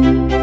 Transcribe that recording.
you